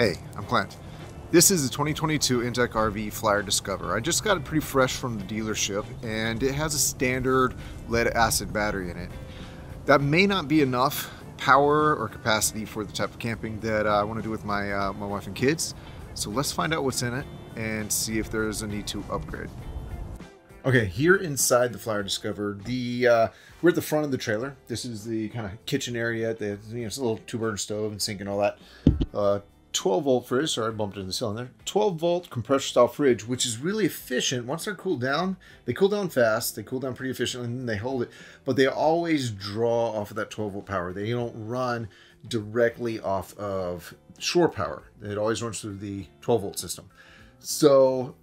Hey, I'm Clint. This is the 2022 Intech RV Flyer Discover. I just got it pretty fresh from the dealership and it has a standard lead acid battery in it. That may not be enough power or capacity for the type of camping that I want to do with my, uh, my wife and kids. So let's find out what's in it and see if there's a need to upgrade. Okay, here inside the Flyer Discover, the uh, we're at the front of the trailer. This is the kind of kitchen area. The you know, it's a little two burner stove and sink and all that. Uh, 12 volt fridge. Sorry, I bumped into the cylinder. 12 volt compressor style fridge, which is really efficient. Once they're cooled down, they cool down fast. They cool down pretty efficiently, and they hold it. But they always draw off of that 12 volt power. They don't run directly off of shore power. It always runs through the 12 volt system. So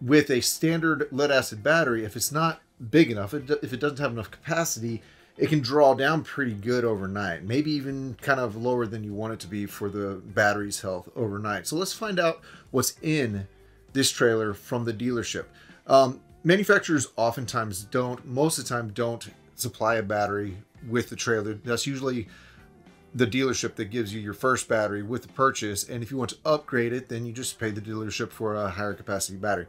with a standard lead acid battery, if it's not big enough, if it doesn't have enough capacity, it can draw down pretty good overnight, maybe even kind of lower than you want it to be for the battery's health overnight. So let's find out what's in this trailer from the dealership. Um, manufacturers oftentimes don't, most of the time, don't supply a battery with the trailer. That's usually the dealership that gives you your first battery with the purchase. And if you want to upgrade it, then you just pay the dealership for a higher capacity battery.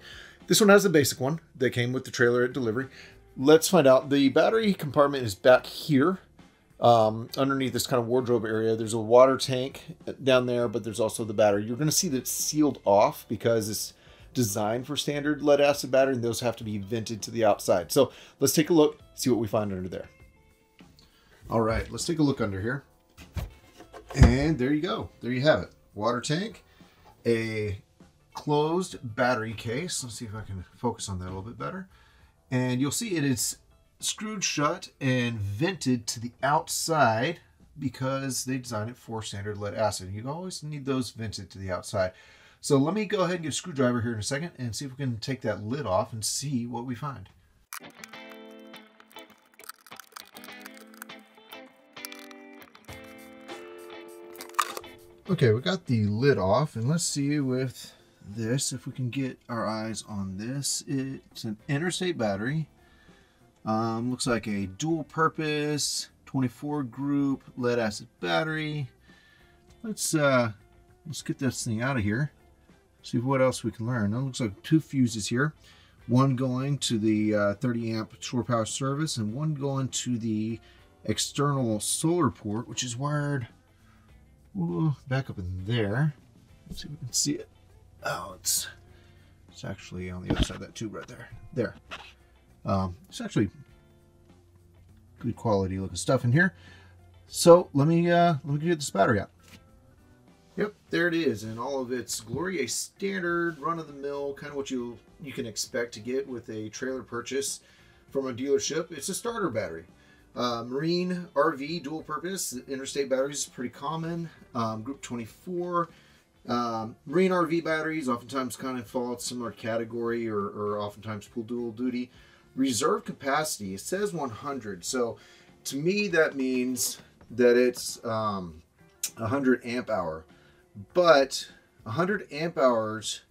This one has the basic one that came with the trailer at delivery let's find out. The battery compartment is back here. Um, underneath this kind of wardrobe area, there's a water tank down there, but there's also the battery. You're going to see that it's sealed off because it's designed for standard lead acid battery, and those have to be vented to the outside. So let's take a look, see what we find under there. All right, let's take a look under here. And there you go. There you have it. Water tank, a closed battery case. Let's see if I can focus on that a little bit better and you'll see it is screwed shut and vented to the outside because they designed it for standard lead acid. You always need those vented to the outside. So let me go ahead and get a screwdriver here in a second and see if we can take that lid off and see what we find. Okay, we got the lid off and let's see with this, if we can get our eyes on this, it's an interstate battery. Um, looks like a dual purpose 24 group lead acid battery. Let's uh, let's get this thing out of here. See what else we can learn. It looks like two fuses here. One going to the uh, 30 amp shore power service and one going to the external solar port, which is wired ooh, back up in there. Let's see if we can see it. Oh, it's it's actually on the other side of that tube right there. There. Um, it's actually good quality looking stuff in here. So let me uh, let me get this battery out. Yep, there it is, and all of its glory, a standard run-of-the-mill kind of what you you can expect to get with a trailer purchase from a dealership. It's a starter battery. Uh, marine RV dual purpose interstate batteries is pretty common. Um, group 24 um, marine RV batteries oftentimes kind of fall out similar category or, or oftentimes pull dual duty. Reserve capacity, it says 100. So to me, that means that it's um, 100 amp hour. But 100 amp hours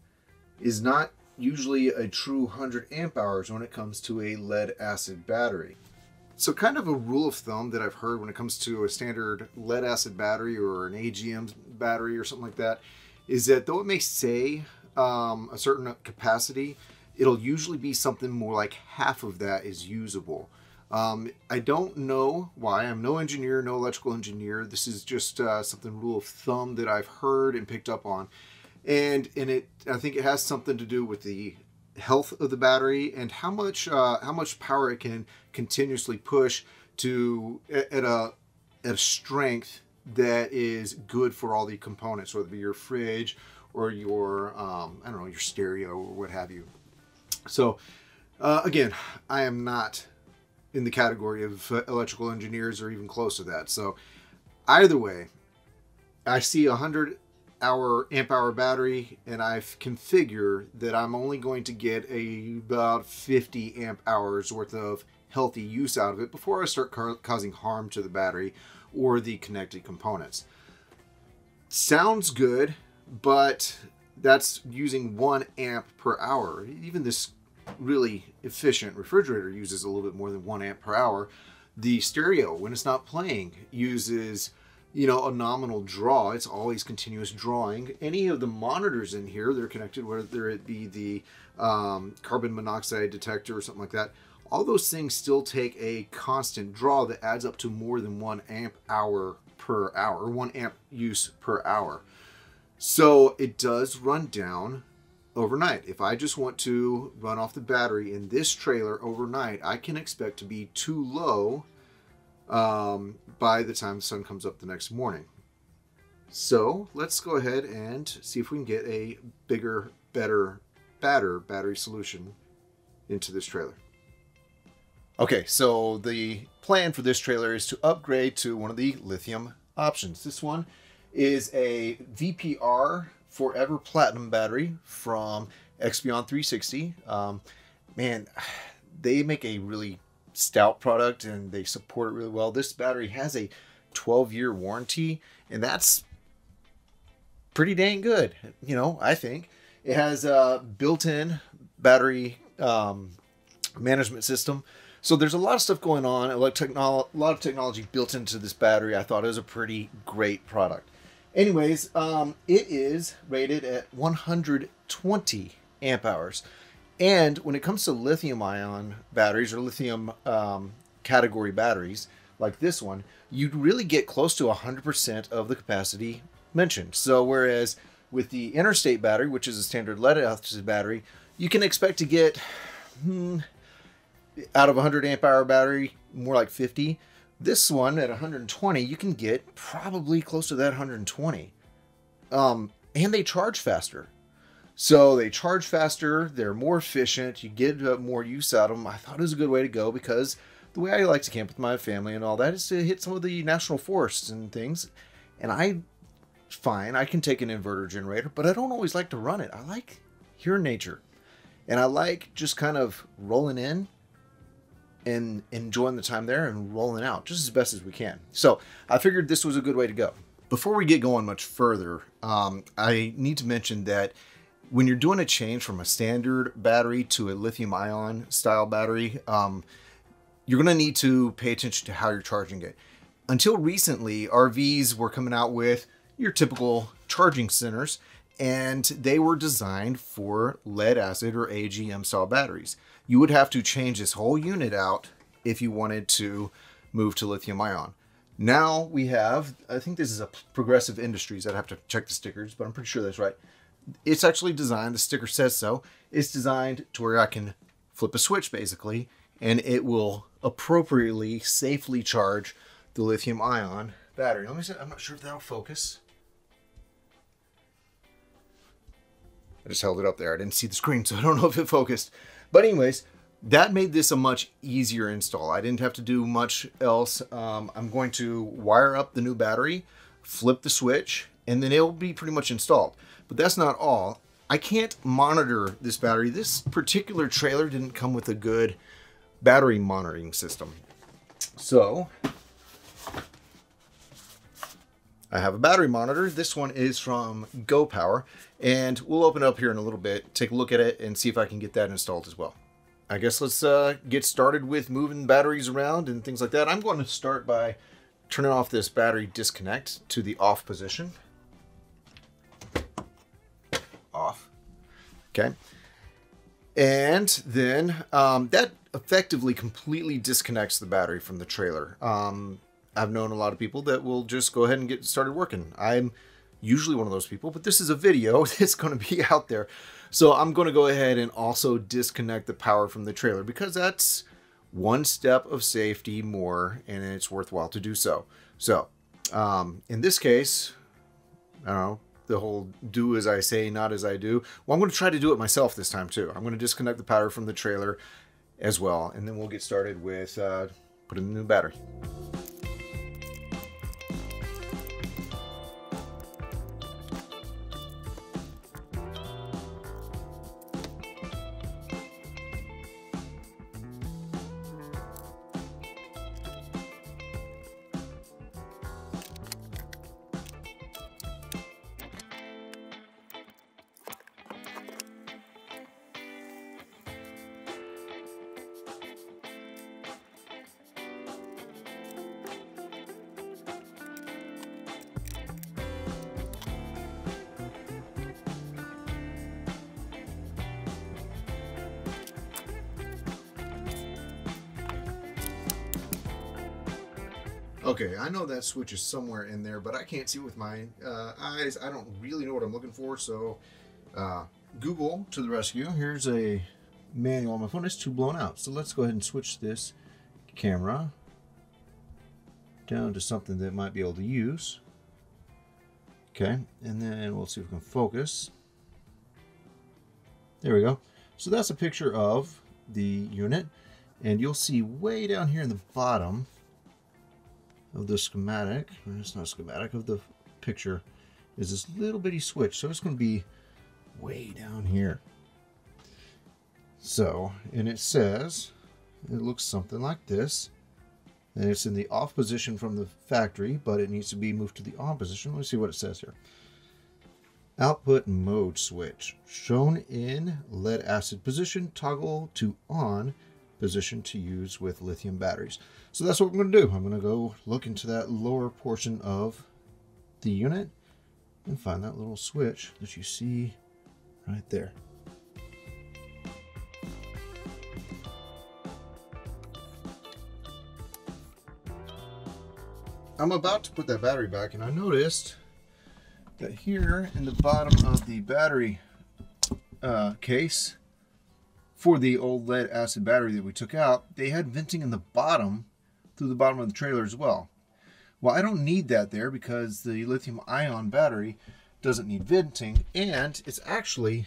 is not usually a true 100 amp hours when it comes to a lead acid battery. So kind of a rule of thumb that I've heard when it comes to a standard lead acid battery or an AGM battery or something like that is that though it may say um, a certain capacity, it'll usually be something more like half of that is usable. Um, I don't know why. I'm no engineer, no electrical engineer. This is just uh, something rule of thumb that I've heard and picked up on, and and it I think it has something to do with the health of the battery and how much uh, how much power it can continuously push to at a at a strength that is good for all the components, whether it be your fridge or your, um, I don't know, your stereo or what have you. So uh, again, I am not in the category of uh, electrical engineers or even close to that. So either way, I see a 100 hour amp hour battery and I can figure that I'm only going to get a, about 50 amp hours worth of healthy use out of it before I start ca causing harm to the battery or the connected components. Sounds good, but that's using one amp per hour. Even this really efficient refrigerator uses a little bit more than one amp per hour. The stereo, when it's not playing, uses you know, a nominal draw. It's always continuous drawing. Any of the monitors in here, they're connected, whether it be the um, carbon monoxide detector or something like that, all those things still take a constant draw that adds up to more than one amp hour per hour, one amp use per hour. So it does run down overnight. If I just want to run off the battery in this trailer overnight, I can expect to be too low um, by the time the sun comes up the next morning. So let's go ahead and see if we can get a bigger, better, badder battery solution into this trailer. Okay, so the plan for this trailer is to upgrade to one of the lithium options. This one is a VPR Forever Platinum battery from Expion 360. Um, man, they make a really stout product and they support it really well. This battery has a 12 year warranty, and that's pretty dang good, you know, I think. It has a built in battery um, management system so there's a lot of stuff going on, a lot, of a lot of technology built into this battery. I thought it was a pretty great product. Anyways, um, it is rated at 120 amp hours. And when it comes to lithium ion batteries or lithium um, category batteries like this one, you'd really get close to 100% of the capacity mentioned. So whereas with the interstate battery, which is a standard lead acid battery, you can expect to get hmm, out of 100 amp hour battery, more like 50. This one at 120, you can get probably close to that 120. Um, and they charge faster. So they charge faster, they're more efficient, you get uh, more use out of them. I thought it was a good way to go because the way I like to camp with my family and all that is to hit some of the national forests and things. And I, fine, I can take an inverter generator, but I don't always like to run it. I like hearing nature. And I like just kind of rolling in and enjoying the time there and rolling out just as best as we can. So I figured this was a good way to go. Before we get going much further, um, I need to mention that when you're doing a change from a standard battery to a lithium ion style battery, um, you're going to need to pay attention to how you're charging it. Until recently, RVs were coming out with your typical charging centers, and they were designed for lead acid or AGM style batteries you would have to change this whole unit out if you wanted to move to lithium ion. Now we have, I think this is a Progressive Industries. I'd have to check the stickers, but I'm pretty sure that's right. It's actually designed, the sticker says so. It's designed to where I can flip a switch basically, and it will appropriately, safely charge the lithium ion battery. Let me see, I'm not sure if that'll focus. I just held it up there. I didn't see the screen, so I don't know if it focused. But anyways, that made this a much easier install. I didn't have to do much else. Um, I'm going to wire up the new battery, flip the switch, and then it'll be pretty much installed. But that's not all. I can't monitor this battery. This particular trailer didn't come with a good battery monitoring system. So I have a battery monitor. This one is from Go Power, and we'll open up here in a little bit, take a look at it, and see if I can get that installed as well. I guess let's uh, get started with moving batteries around and things like that. I'm going to start by turning off this battery disconnect to the off position. Off. Okay. And then um, that effectively completely disconnects the battery from the trailer. Um, I've known a lot of people that will just go ahead and get started working. I'm usually one of those people, but this is a video that's going to be out there. So I'm going to go ahead and also disconnect the power from the trailer because that's one step of safety more and it's worthwhile to do so. So um, in this case, I don't know, the whole do as I say, not as I do. Well, I'm going to try to do it myself this time too. I'm going to disconnect the power from the trailer as well. And then we'll get started with uh, putting the new battery. Okay, I know that switch is somewhere in there, but I can't see with my uh, eyes. I don't really know what I'm looking for, so uh, Google to the rescue. Here's a manual on my phone. It's too blown out. So let's go ahead and switch this camera down to something that might be able to use. Okay, and then we'll see if we can focus. There we go. So that's a picture of the unit. And you'll see way down here in the bottom of the schematic, it's not schematic, of the picture, is this little bitty switch. So it's going to be way down here. So, and it says, it looks something like this. And it's in the off position from the factory, but it needs to be moved to the on position. Let's see what it says here. Output mode switch. Shown in lead acid position, toggle to on position to use with lithium batteries. So that's what I'm going to do. I'm going to go look into that lower portion of the unit and find that little switch that you see right there. I'm about to put that battery back and I noticed that here in the bottom of the battery uh, case for the old lead acid battery that we took out, they had venting in the bottom through the bottom of the trailer as well. Well, I don't need that there because the lithium ion battery doesn't need venting and it's actually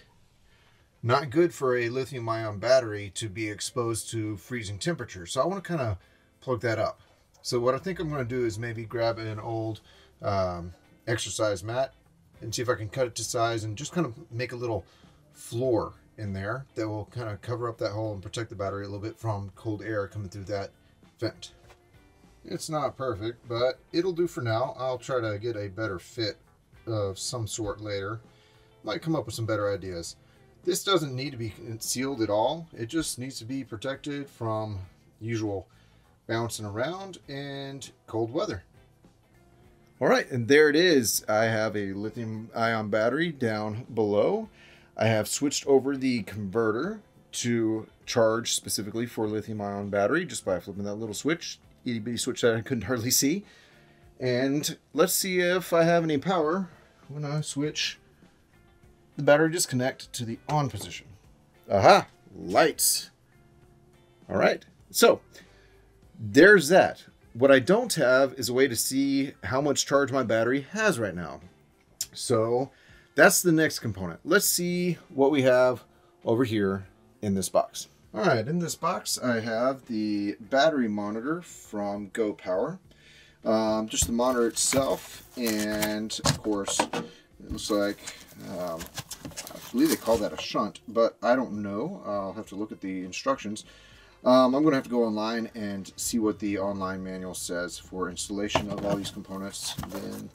not good for a lithium ion battery to be exposed to freezing temperatures. So I want to kind of plug that up. So what I think I'm going to do is maybe grab an old um, exercise mat and see if I can cut it to size and just kind of make a little floor in there that will kind of cover up that hole and protect the battery a little bit from cold air coming through that vent. It's not perfect, but it'll do for now. I'll try to get a better fit of some sort later. Might come up with some better ideas. This doesn't need to be sealed at all. It just needs to be protected from usual bouncing around and cold weather. All right, and there it is. I have a lithium ion battery down below. I have switched over the converter to charge specifically for lithium ion battery just by flipping that little switch, itty bitty switch that I couldn't hardly see. And let's see if I have any power when I switch the battery disconnect to the on position. Aha, lights. All right, so there's that. What I don't have is a way to see how much charge my battery has right now. So that's the next component. Let's see what we have over here in this box. All right, in this box, I have the battery monitor from Go Power. Um, just the monitor itself, and of course, it looks like, um, I believe they call that a shunt, but I don't know. I'll have to look at the instructions. Um, I'm going to have to go online and see what the online manual says for installation of all these components. Then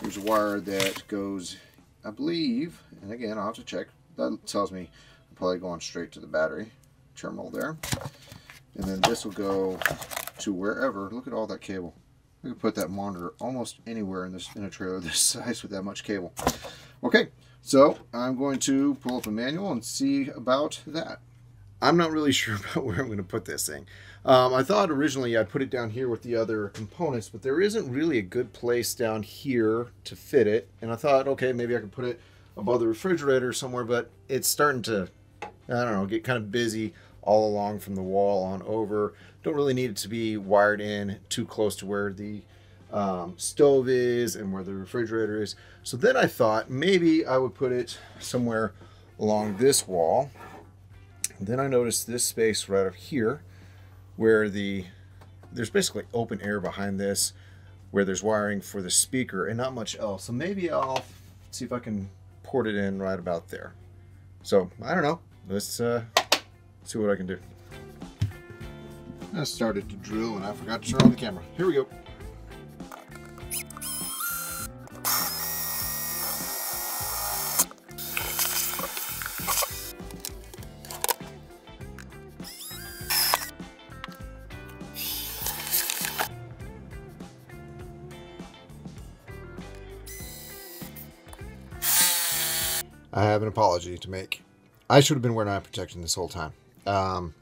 there's a wire that goes I believe, and again, I'll have to check, that tells me I'm probably going straight to the battery terminal there. And then this will go to wherever. Look at all that cable. We can put that monitor almost anywhere in this in a trailer this size with that much cable. Okay, so I'm going to pull up a manual and see about that. I'm not really sure about where I'm going to put this thing. Um, I thought originally I'd put it down here with the other components, but there isn't really a good place down here to fit it. And I thought, okay, maybe I could put it above the refrigerator somewhere, but it's starting to, I don't know, get kind of busy all along from the wall on over. Don't really need it to be wired in too close to where the um, stove is and where the refrigerator is. So then I thought maybe I would put it somewhere along this wall. And then I noticed this space right up here where the there's basically open air behind this where there's wiring for the speaker and not much else. So maybe I'll see if I can port it in right about there. So I don't know. Let's uh, see what I can do. I started to drill and I forgot to turn on the camera. Here we go. I have an apology to make. I should have been wearing eye protection this whole time. Um,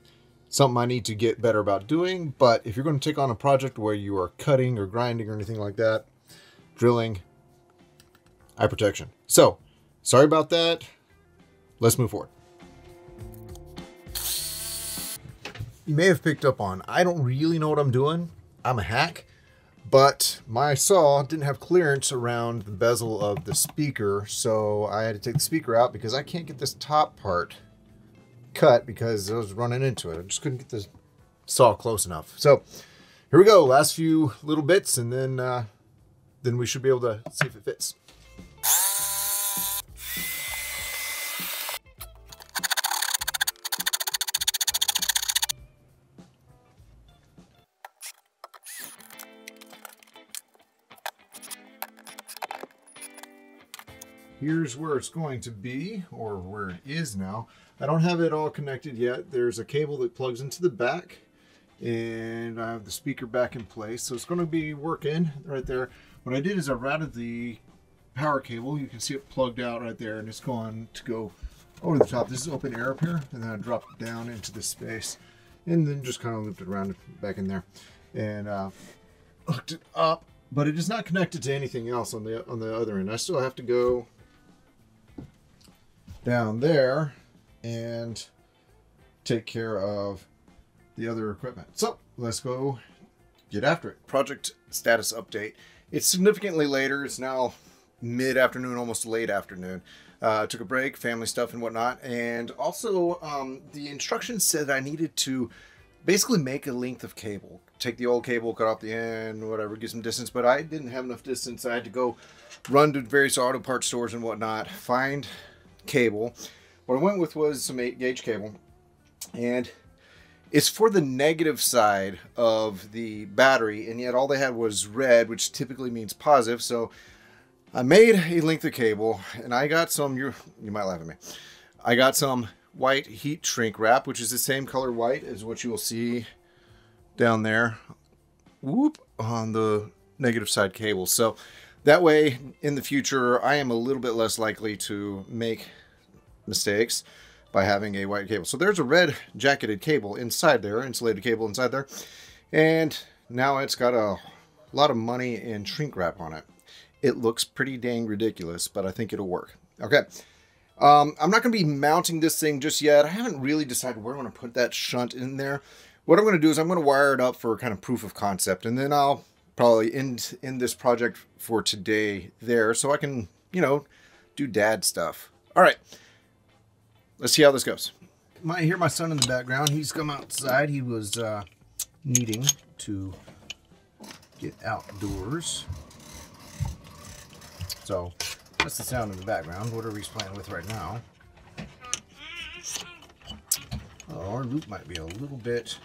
something I need to get better about doing. But if you're going to take on a project where you are cutting or grinding or anything like that, drilling, eye protection. So, sorry about that. Let's move forward. You may have picked up on, I don't really know what I'm doing. I'm a hack, but my saw didn't have clearance around the bezel of the speaker, so I had to take the speaker out because I can't get this top part cut because I was running into it. I just couldn't get the saw close enough. So here we go, last few little bits, and then uh, then we should be able to see if it fits. Here's where it's going to be, or where it is now. I don't have it all connected yet. There's a cable that plugs into the back, and I have the speaker back in place. So it's going to be working right there. What I did is I routed the power cable. You can see it plugged out right there, and it's going to go over the top. This is open air up here, and then I dropped it down into this space, and then just kind of looped it around back in there, and uh, hooked it up. But it is not connected to anything else on the on the other end. I still have to go down there and take care of the other equipment. So let's go get after it. Project status update. It's significantly later. It's now mid-afternoon, almost late afternoon. Uh, took a break, family stuff and whatnot. And also um, the instructions said I needed to basically make a length of cable. Take the old cable, cut off the end, whatever, get some distance. But I didn't have enough distance. I had to go run to various auto parts stores and whatnot, find cable. What I went with was some 8 gauge cable. And it's for the negative side of the battery. And yet all they had was red, which typically means positive. So I made a length of cable and I got some, you you might laugh at me. I got some white heat shrink wrap, which is the same color white as what you will see down there. Whoop on the negative side cable. So that way, in the future, I am a little bit less likely to make mistakes by having a white cable. So there's a red jacketed cable inside there, insulated cable inside there. And now it's got a lot of money and shrink wrap on it. It looks pretty dang ridiculous, but I think it'll work. Okay. Um, I'm not going to be mounting this thing just yet. I haven't really decided where I'm going to put that shunt in there. What I'm going to do is I'm going to wire it up for kind of proof of concept, and then I'll probably end in this project for today there so I can, you know, do dad stuff. All right. Let's see how this goes. Might hear my son in the background. He's come outside. He was uh, needing to get outdoors. So that's the sound in the background. What are we playing with right now. Oh, our loop might be a little bit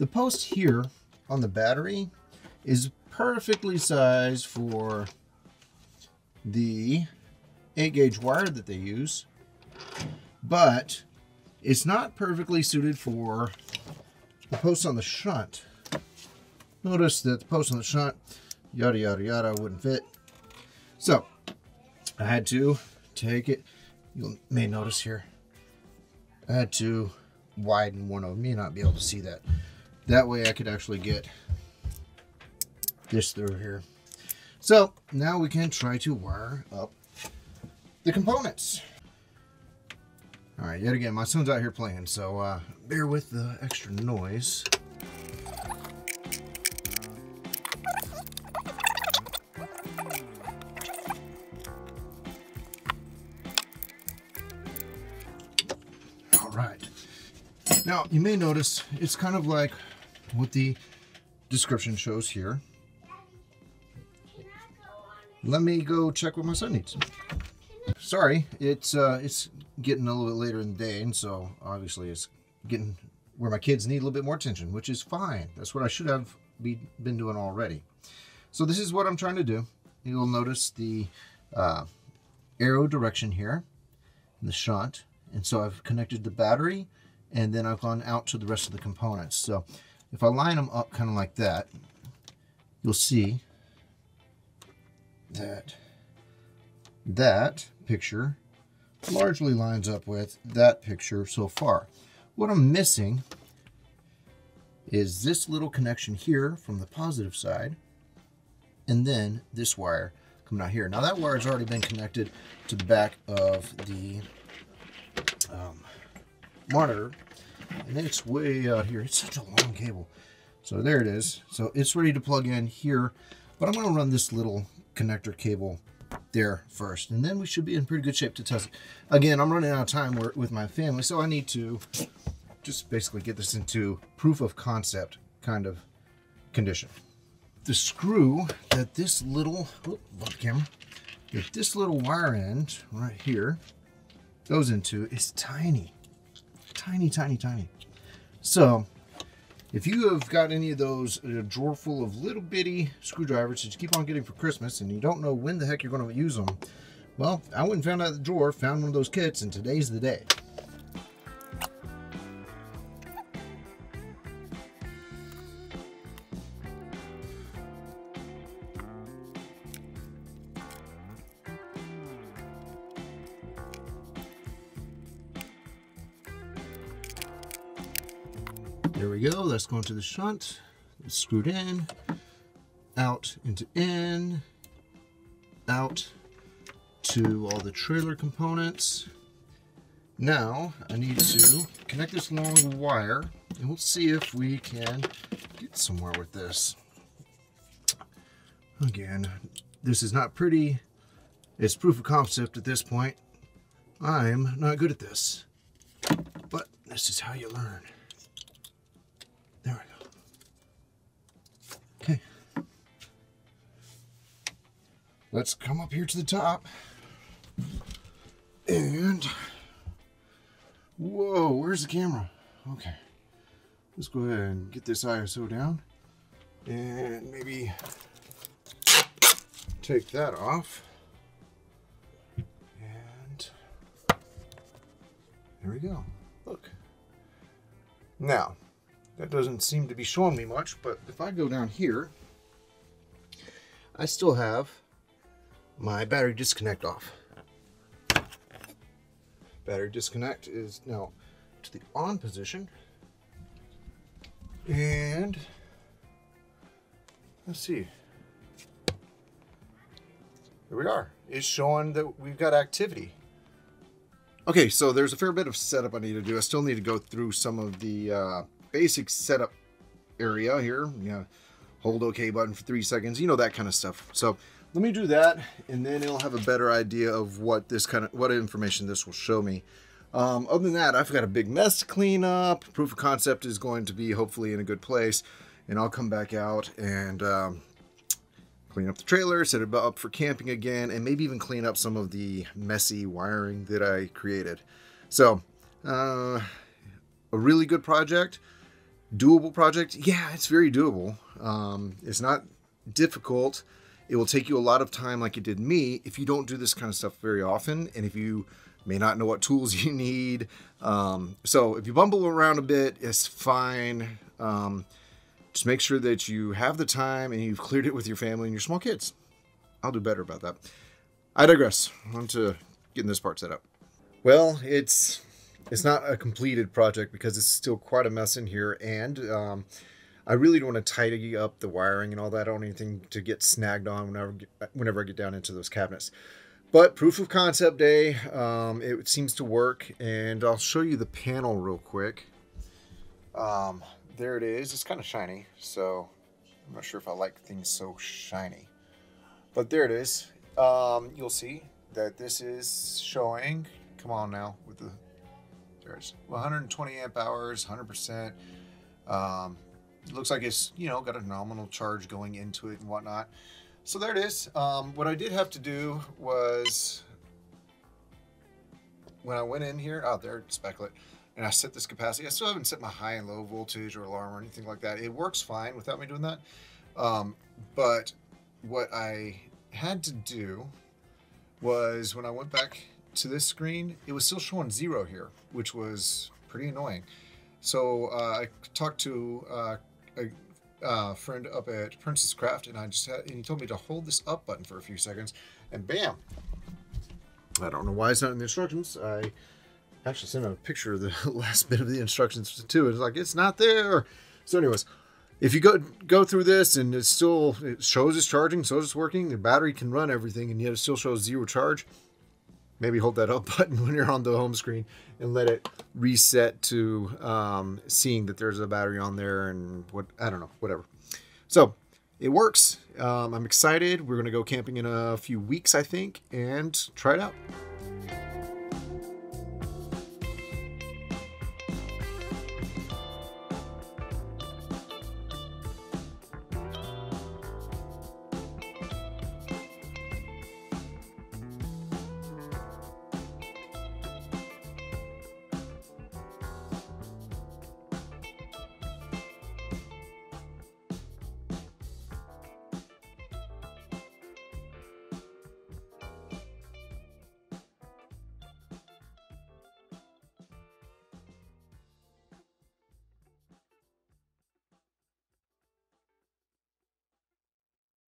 The post here on the battery is perfectly sized for the 8 gauge wire that they use, but it's not perfectly suited for the post on the shunt. Notice that the post on the shunt, yada yada yada, wouldn't fit. So I had to take it. You may notice here, I had to widen one of them. You may not be able to see that. That way I could actually get this through here. So now we can try to wire up the components. All right, yet again, my son's out here playing, so uh, bear with the extra noise. All right. Now, you may notice it's kind of like what the description shows here. Let me go check what my son needs. Sorry, it's uh, it's getting a little bit later in the day, and so obviously it's getting where my kids need a little bit more attention, which is fine. That's what I should have be, been doing already. So this is what I'm trying to do. You'll notice the uh, arrow direction here, in the shunt, and so I've connected the battery, and then I've gone out to the rest of the components. So if I line them up kind of like that, you'll see that that picture largely lines up with that picture so far. What I'm missing is this little connection here from the positive side, and then this wire coming out here. Now that wire has already been connected to the back of the um, monitor, and it's way out here. It's such a long cable. So there it is. So it's ready to plug in here, but I'm going to run this little connector cable there first, and then we should be in pretty good shape to test it. Again, I'm running out of time with my family, so I need to just basically get this into proof of concept kind of condition. The screw that this little, oh, camera, that this little wire end right here goes into is tiny, tiny, tiny, tiny. So if you have got any of those a drawer full of little bitty screwdrivers that you keep on getting for Christmas and you don't know when the heck you're going to use them, well, I went and found out the drawer, found one of those kits, and today's the day. There we go, that's going to the shunt. It's screwed in, out into in, out to all the trailer components. Now I need to connect this long wire and we'll see if we can get somewhere with this. Again, this is not pretty. It's proof of concept at this point. I'm not good at this, but this is how you learn. Let's come up here to the top. And, whoa, where's the camera? Okay. Let's go ahead and get this ISO down. And maybe take that off. And there we go. Look. Now, that doesn't seem to be showing me much, but if I go down here, I still have my battery disconnect off. Battery disconnect is now to the on position. And let's see. Here we are. It's showing that we've got activity. Okay, so there's a fair bit of setup I need to do. I still need to go through some of the uh, basic setup area here. You know, hold OK button for three seconds, you know, that kind of stuff. So let me do that and then it'll have a better idea of what this kind of, what information this will show me. Um, other than that, I've got a big mess to clean up. Proof of concept is going to be hopefully in a good place and I'll come back out and um, clean up the trailer, set it up for camping again, and maybe even clean up some of the messy wiring that I created. So, uh, a really good project doable project yeah it's very doable um, it's not difficult it will take you a lot of time like it did me if you don't do this kind of stuff very often and if you may not know what tools you need. Um, so if you bumble around a bit it's fine. Um, just make sure that you have the time and you've cleared it with your family and your small kids. I'll do better about that. I digress. On to getting this part set up. Well it's it's not a completed project because it's still quite a mess in here and um, I really don't want to tidy up the wiring and all that. I don't anything to get snagged on whenever, whenever I get down into those cabinets. But proof of concept day, um, it seems to work. And I'll show you the panel real quick. Um, there it is. It's kind of shiny. So I'm not sure if I like things so shiny. But there it is. Um, you'll see that this is showing. Come on now with the there's 120 amp hours, 100%. Um, it looks like it's, you know, got a nominal charge going into it and whatnot. So there it is. Um, what I did have to do was when I went in here, oh, there, speculate, and I set this capacity. I still haven't set my high and low voltage or alarm or anything like that. It works fine without me doing that. Um, but what I had to do was when I went back to this screen, it was still showing zero here, which was pretty annoying. So uh, I talked to uh, a uh, friend up at Princess Craft, and I just had, and he told me to hold this up button for a few seconds, and bam, I don't know why it's not in the instructions. I actually sent a picture of the last bit of the instructions too. It's like it's not there. So, anyways, if you go go through this and it still it shows it's charging, shows it's working, the battery can run everything, and yet it still shows zero charge. Maybe hold that up button when you're on the home screen and let it reset to um, seeing that there's a battery on there and what I don't know, whatever. So it works. Um, I'm excited. We're gonna go camping in a few weeks, I think, and try it out.